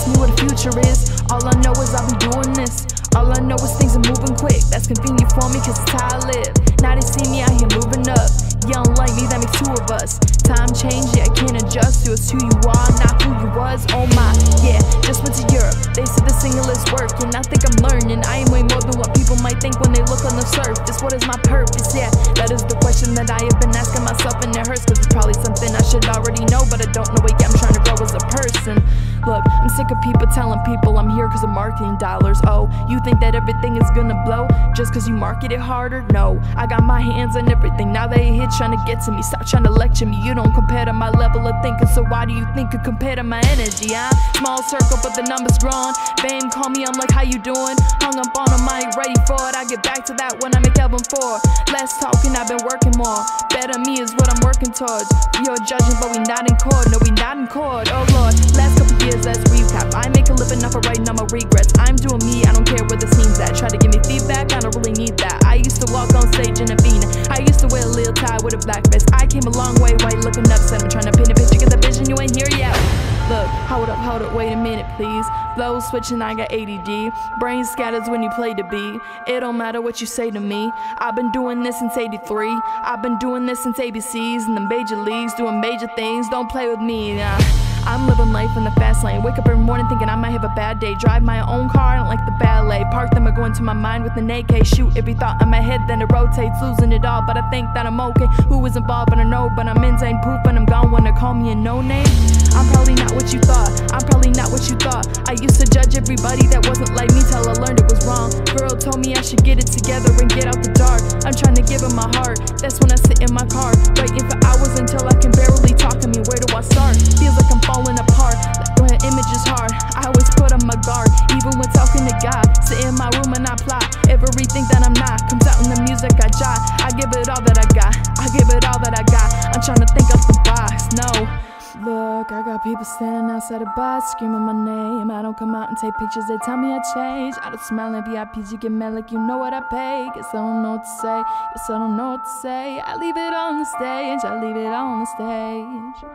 ask me what the future is. All I know is I'll be doing this. All I know is things are moving quick. That's convenient for me, cause it's how I live. Now they see me out here moving up. You don't like me, that makes two of us. Time change, yeah, I can't adjust to it's who you are, not who you was. Oh my, yeah, just went to Europe. They said the single is working. I think I'm learning. I am way more than what people might think when they look on the surface. What is my purpose? Yeah, that is the question that I have been asking myself, and it hurts because it's probably something I should already know, but I don't know it yet. I'm trying to grow as a person. Look, sick of people telling people I'm here because of marketing dollars. Oh, you think that everything is gonna blow just because you market it harder? No, I got my hands on everything. Now they here trying to get to me. Stop trying to lecture me. You don't compare to my level of thinking, so why do you think you compare to my energy? Huh? Small circle, but the numbers growing. Fame call me, I'm like, how you doing? Hung up on a mic, ready for it. I get back to that when I make album four. Less talking, I've been working more. Better me is what I'm working towards. You're judging, but we not in court. No, we not in court. Oh Off of writing all my regrets. I'm doing me, I don't care where the scene's at. Try to give me feedback, I don't really need that. I used to walk on stage in a bean. I used to wear a little tie with a black vest. I came a long way, white looking upset. I'm trying to paint a picture, get the vision, you ain't here yet. Look, hold up, hold up, wait a minute, please. Flow switching, I got ADD. Brain scatters when you play the beat. It don't matter what you say to me. I've been doing this since 83. I've been doing this since ABCs and the major leagues, doing major things. Don't play with me, nah. I'm living life in the fast lane. Wake up every morning thinking I might have a bad day. Drive my own car, I don't like the ballet. Park them or go into my mind with an AK. Shoot every thought in my head, then it rotates, losing it all. But I think that I'm okay. Who is involved? I don't know, but I'm insane. Poof, and I'm gone when they call me a no name. I'm probably not what you thought. I'm probably not what you thought. I used to judge everybody that wasn't like me till I learned it was wrong. Girl told me I should get it together and get out the dark. I'm trying to give her my heart. That's when I sit in my car, waiting for hours until I can barely talk to me. Where do I start? Even when talking to God, sit in my room and I plot everything that I'm not. Comes out in the music I jot. I give it all that I got. I give it all that I got. I'm trying to think out the box. No. Look, I got people standing outside the bar screaming my name. I don't come out and take pictures, they tell me I change. I don't smile at VIPs, you get mad like you know what I pay. Guess I don't know what to say, guess I don't know what to say. I leave it on the stage, I leave it on the stage.